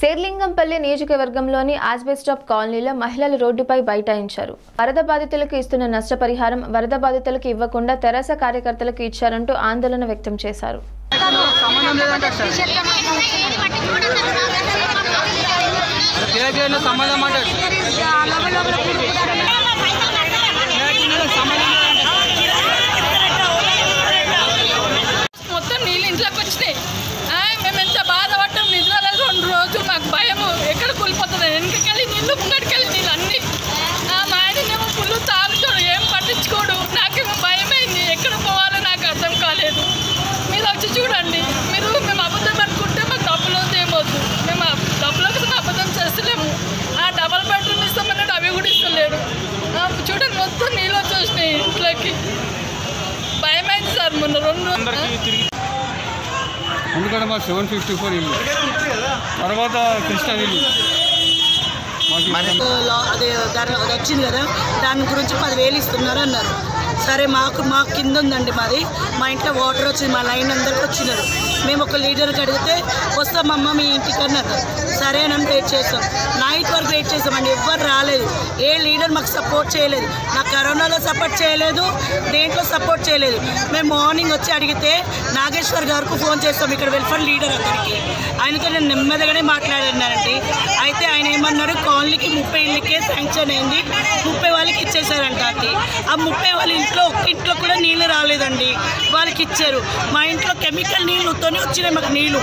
శేర్లింగంపల్లి నియోజకవర్గంలోని ఆస్బెస్టాప్ కాలనీలో మహిళలు రోడ్డుపై బైఠాయించారు. వరద బాధితులకు ఇస్తున్న నష్టపరిహారం వరద బాధితులకు ఇవ్వకుండా తెరాస కార్యకర్తలకు ఇచ్చారంటూ ఆందోళన వ్యక్తం చేశారు. సంబంధం మీరు చూడండి. మీరు మేము అబద్ధం అనుకుంటే మాకు డబ్బులు ఏమొద్దు. మేము డబ్బుల కోసం అబద్ధం చేస్తలేము. ఆ డబల్ బెడ్రూమ్ ఇస్తామన్నాడు అవి కూడా ఇస్తలేడు చూడండి మొత్తం నీళ్ళు వచ్చేసినాయి ఇంట్లోకి. భయమైంది సార్ మొన్న రెండు ఎందుకంటే మా సెవెన్ ఫిఫ్టీ ఫోర్ ఇల్లు. తర్వాత కృష్ణ ఇల్లు. అదే దాని అది వచ్చింది కదా దాని గురించి పదివేలు ఇస్తున్నారు అన్నారు. సరే మాకు మా కింద ఉందండి మాది. మా ఇంట్లో వాటర్ వచ్చింది మా లైన్ అందరికి వచ్చినారు. మేము ఒక లీడర్కి అడిగితే వస్తామమ్మ మీ ఇంటికి అన్నారు. సరే అని వెయిట్ చేస్తాం. నైట్ వరకు వెయిట్ చేస్తామండి. ఎవ్వరు రాలేదు. ఏ లీడర్ మాకు సపోర్ట్ చేయలేదు. నాకు కరోనాలో సపోర్ట్ చేయలేదు దేంట్లో సపోర్ట్ చేయలేదు. మేము మార్నింగ్ వచ్చి అడిగితే నాగేశ్వర్ గారికి ఫోన్ చేస్తాం. ఇక్కడ వెల్ఫేర్ లీడర్ అతనికి. ఆయనతో నేను నెమ్మదిగానే మాట్లాడినాను ముప్పై ఇళ్ళకే శాంక్షన్ అయింది. ముప్పై వాళ్ళకి ఇచ్చేసారంట అది ఆ ముప్పై వాళ్ళ ఇంట్లో ఒక్క ఇంట్లో కూడా నీళ్ళు రాలేదండి. వాళ్ళకి ఇచ్చారు. మా ఇంట్లో కెమికల్ నీళ్ళుతోనే వచ్చినాయి మాకు నీళ్ళు